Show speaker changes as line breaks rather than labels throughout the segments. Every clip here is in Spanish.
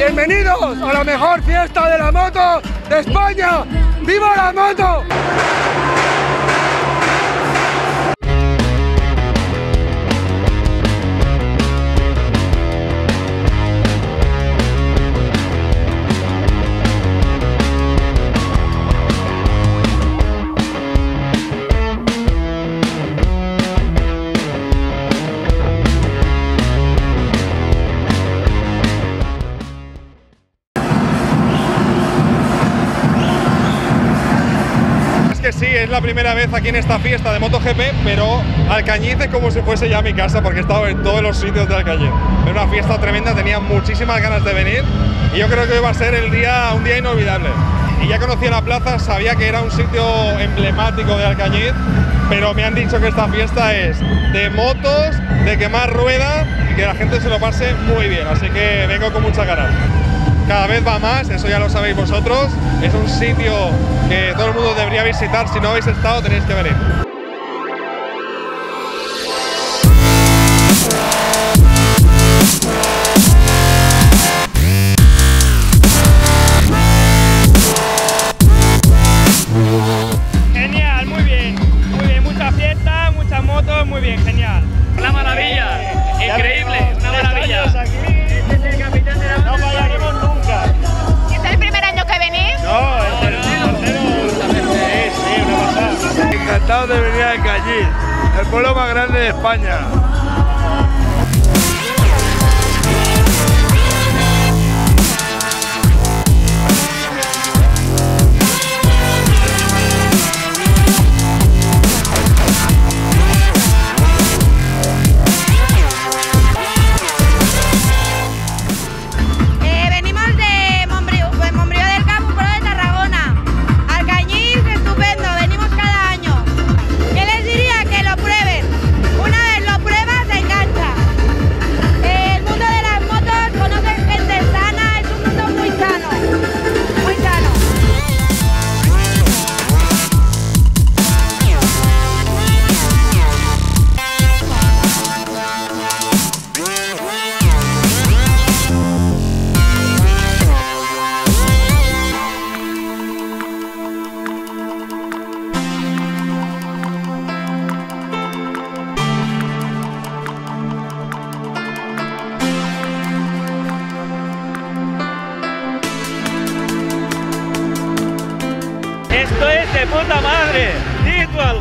Bienvenidos a la mejor fiesta de la moto de España. ¡Viva la moto!
Que sí, es la primera vez aquí en esta fiesta de MotoGP, pero Alcañiz es como si fuese ya mi casa porque he estado en todos los sitios de Alcañiz. Es una fiesta tremenda, tenía muchísimas ganas de venir y yo creo que hoy va a ser el día, un día inolvidable. Y ya conocía la plaza, sabía que era un sitio emblemático de Alcañiz, pero me han dicho que esta fiesta es de motos, de quemar rueda y que la gente se lo pase muy bien, así que vengo con muchas ganas cada vez va más, eso ya lo sabéis vosotros. Es un sitio que todo el mundo debería visitar. Si no habéis estado, tenéis que venir.
Encantado de venir a Alcañiz, el pueblo más grande de España.
Esto es de puta madre.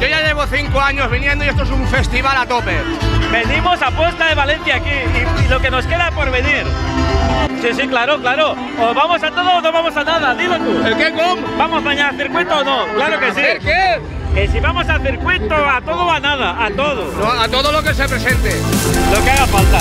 Yo ya llevo cinco años viniendo y esto es un festival a tope.
Venimos a Puesta de Valencia aquí y, y lo que nos queda por venir. Sí, sí, claro, claro. O vamos a todo o no vamos a nada, dilo tú.
¿El qué, com?
¿Vamos mañana al circuito o no? Claro que sí.
¿Hacer qué?
Que si vamos al circuito, a todo o a nada, a todo.
No, a todo lo que se presente.
Lo que haga falta.